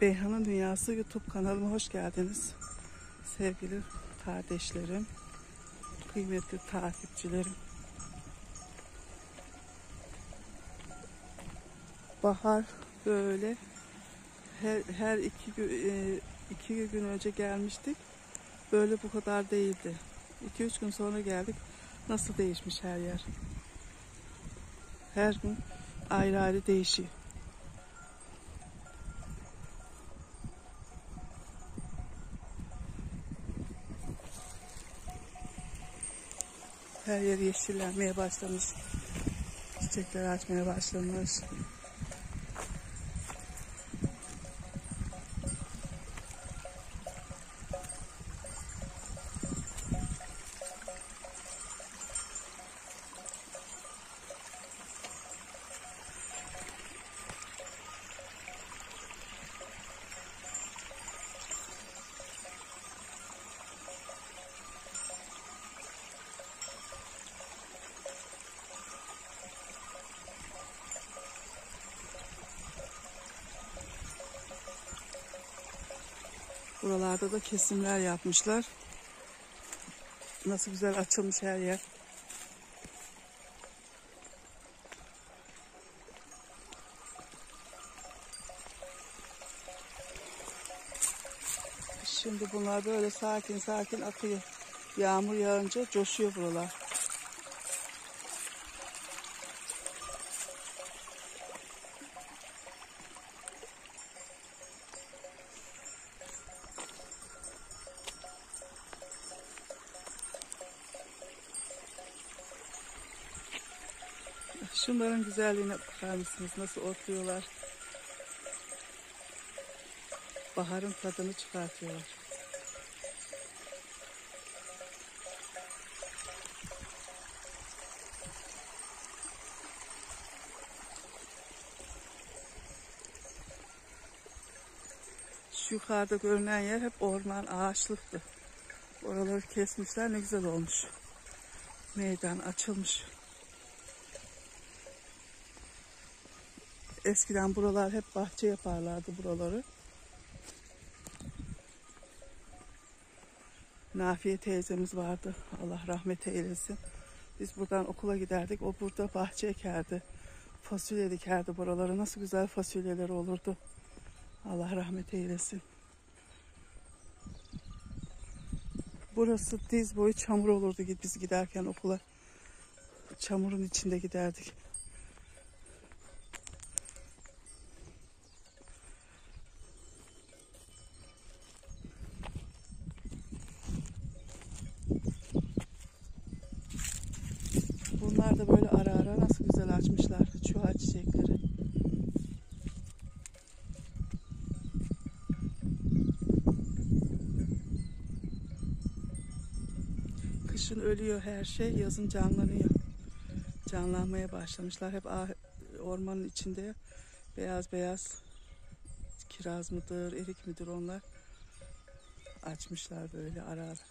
Beyhan'ın Dünyası YouTube kanalıma hoş geldiniz. Sevgili kardeşlerim, kıymetli takipçilerim. Bahar böyle her, her iki, e, iki gün önce gelmiştik. Böyle bu kadar değildi. 2-3 gün sonra geldik. Nasıl değişmiş her yer. Her gün ayrı ayrı değişiyor. Her yer yeşillenmeye başlamış. Çiçekler açmaya başlamış. Buralarda da kesimler yapmışlar. Nasıl güzel açılmış her yer. Şimdi bunlar böyle sakin sakin akıyor. Yağmur yağınca coşuyor buralar. Şunların güzelliğine bakar mısınız? Nasıl otluyorlar. Baharın tadını çıkartıyorlar. Şu yukarıda görünen yer hep orman, ağaçlıktı. Oraları kesmişler ne güzel olmuş. Meydan açılmış. Eskiden buralar hep bahçe yaparlardı buraları. Nafiye teyzemiz vardı. Allah rahmet eylesin. Biz buradan okula giderdik. O burada bahçe ekerdi. Fasulye dikerdi buralara. Nasıl güzel fasulyeler olurdu. Allah rahmet eylesin. Burası diz boyu çamur olurdu biz giderken okula. Çamurun içinde giderdik. Bunlar da böyle ara ara nasıl güzel açmışlar çuha çiçekleri. Kışın ölüyor her şey, yazın canlanıyor. Canlanmaya başlamışlar. Hep ah- ormanın içinde beyaz beyaz kiraz mıdır, erik midir onlar açmışlar böyle ara ara.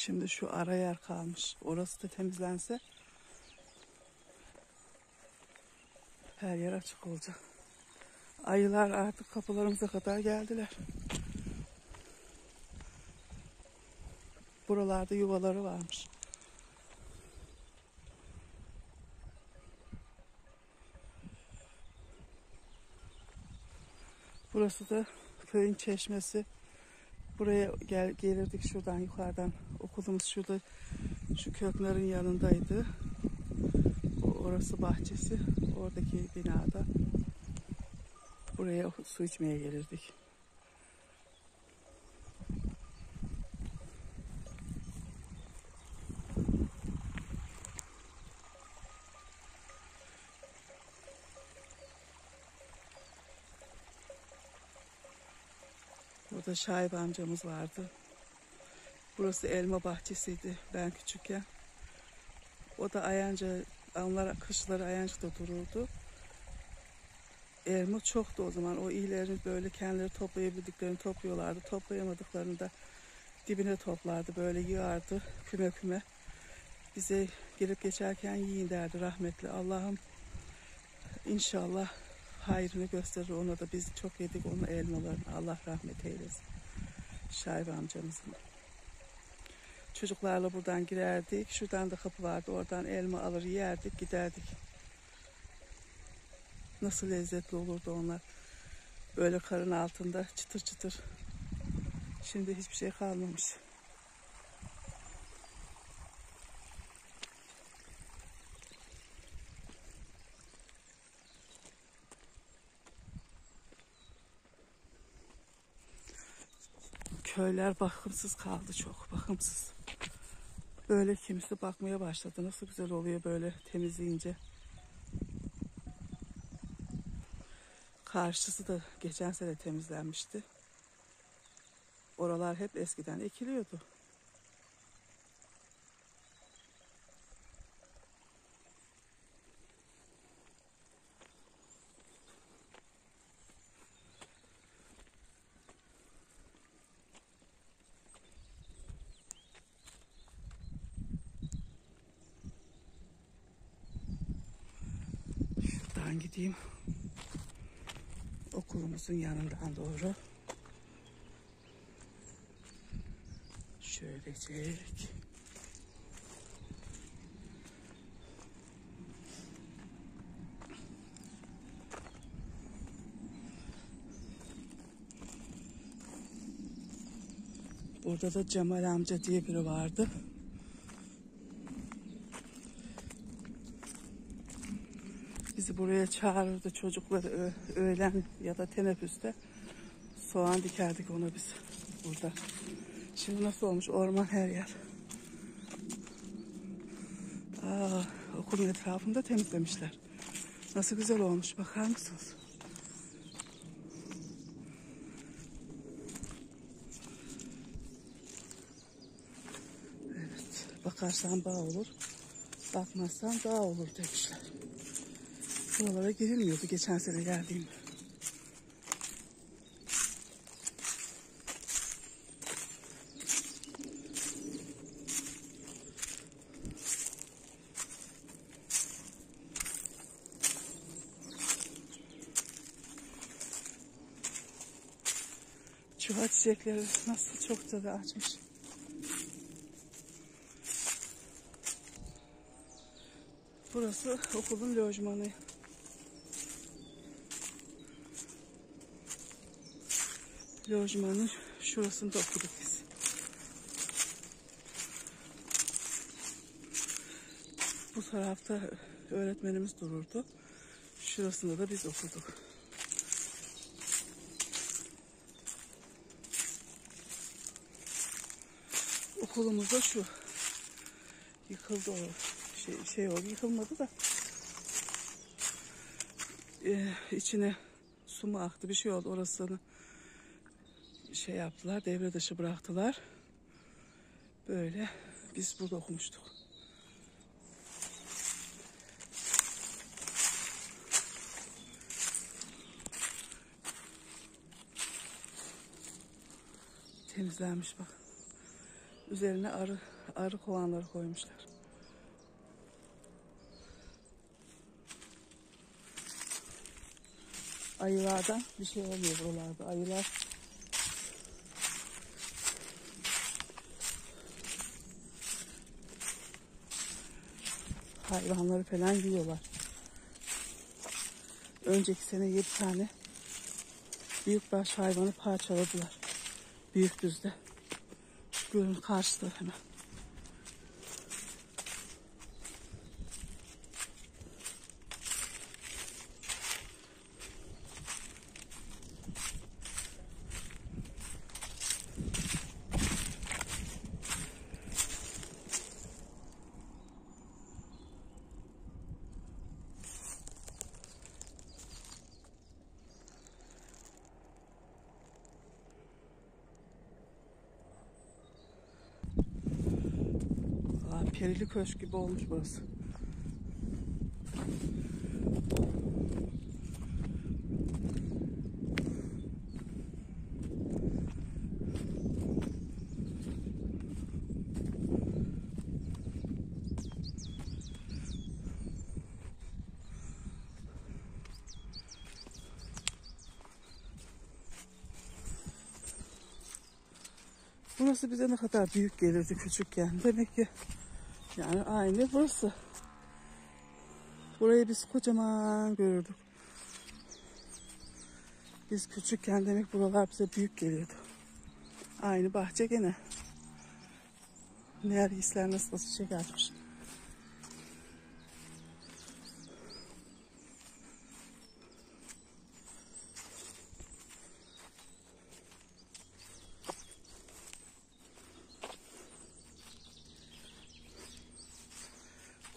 Şimdi şu ara yer kalmış. Orası da temizlense her yer açık olacak. Ayılar artık kapılarımıza kadar geldiler. Buralarda yuvaları varmış. Burası da köyün çeşmesi. Buraya gel, gelirdik şuradan yukarıdan. Okulumuz şurada şu köklerin yanındaydı. Orası bahçesi. Oradaki binada. Buraya su içmeye gelirdik. Burada Şahip amcamız vardı. Burası elma bahçesiydi ben küçükken. O da Ayanca, onlar kışları Ayanca'da dururdu. Elma çoktu o zaman. O iyilerini böyle kendileri toplayabildiklerini topluyorlardı. Toplayamadıklarını da dibine toplardı. Böyle yığardı küme küme. Bize gelip geçerken yiyin derdi rahmetli. Allah'ım inşallah hayrını gösterir ona da. Biz çok yedik onun elmalarını. Allah rahmet eylesin. Şahip amcamızın. Çocuklarla buradan girerdik. Şuradan da kapı vardı. Oradan elma alır yerdik giderdik. Nasıl lezzetli olurdu onlar. Böyle karın altında çıtır çıtır. Şimdi hiçbir şey kalmamış. Köyler bakımsız kaldı çok bakımsız. Böyle kimisi bakmaya başladı. Nasıl güzel oluyor böyle temizleyince. Karşısı da geçen sene temizlenmişti. Oralar hep eskiden ekiliyordu. Şuradan gideyim. Okulumuzun yanından doğru. Şöylecek. Burada da Cemal amca diye biri vardı. Buraya çağırırdı çocukları öğlen ya da teneffüste. Soğan dikerdik ona biz burada. Şimdi nasıl olmuş orman her yer. Aa, okulun etrafını da temizlemişler. Nasıl güzel olmuş bakar mısınız? Evet, bakarsan bağ olur, bakmazsan dağ olur demişler. Buralara girilmiyordu geçen sene geldiğimde. Çuha çiçekleri nasıl çok tadı açmış. Burası okulun lojmanı. Lojmanın şurasında okuduk biz. Bu tarafta öğretmenimiz dururdu. Şurasında da biz okuduk. Okulumuz da şu. Yıkıldı o. Şey, şey oldu yıkılmadı da. Ee, içine su mu aktı bir şey oldu orasını şey yaptılar devre dışı bıraktılar. Böyle biz burada okumuştuk. Temizlenmiş bak. Üzerine arı arı kovanları koymuşlar. Ayılardan bir şey olmuyor buralarda. Ayılar hayvanları falan yiyorlar. Önceki sene yedi tane büyükbaş hayvanı parçaladılar. Büyük düzde. Gölün karşıda hemen. Kerili köşk gibi olmuş burası. Burası bize ne kadar büyük gelirdi küçükken. Demek ki yani aynı burası. Burayı biz kocaman görürdük. Biz küçükken demek buralar bize büyük geliyordu. Aynı bahçe gene. Nergisler nasıl çiçek açmış.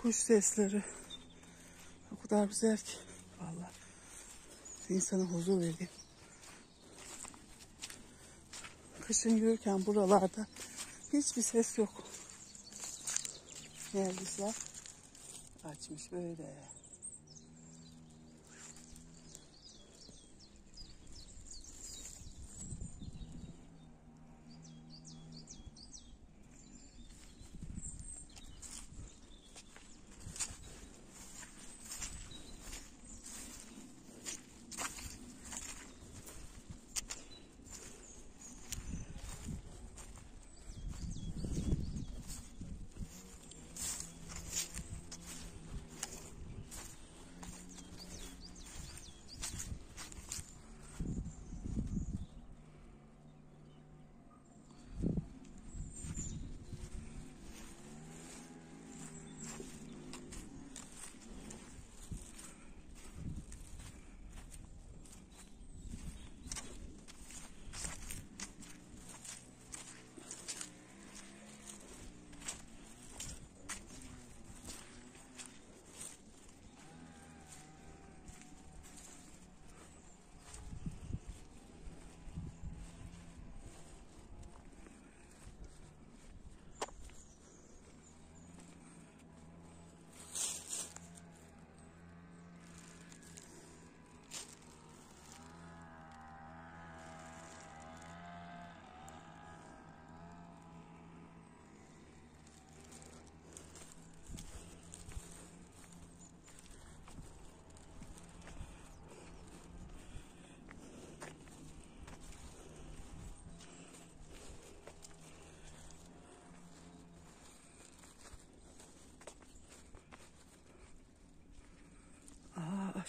Kuş sesleri o kadar güzel ki vallahi insana huzur veriyor. Kışın yürürken buralarda hiçbir ses yok. Nergisler açmış böyle.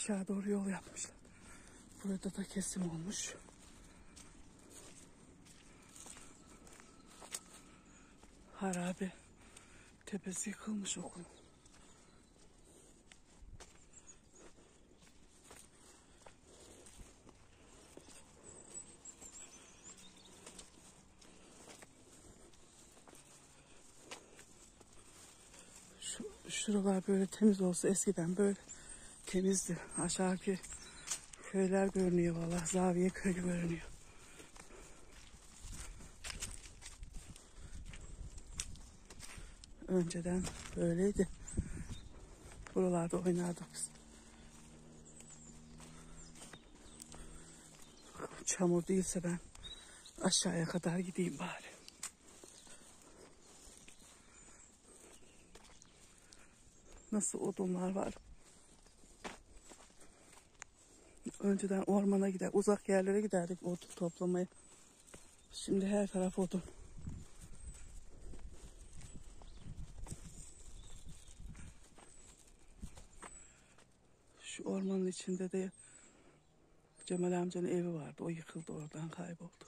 Aşağı doğru yol yapmışlar. Burada da kesim olmuş. Harabe. Tepesi yıkılmış okulun. Şu, şuralar böyle temiz olsa eskiden böyle temizdi. Aşağıki köyler görünüyor valla. Zaviye köyü görünüyor. Önceden böyleydi. Buralarda oynardık biz. Çamur değilse ben aşağıya kadar gideyim bari. Nasıl odunlar var. Önceden ormana gider, uzak yerlere giderdik odun toplamaya. Şimdi her taraf odun. Şu ormanın içinde de Cemal amcanın evi vardı. O yıkıldı oradan kayboldu.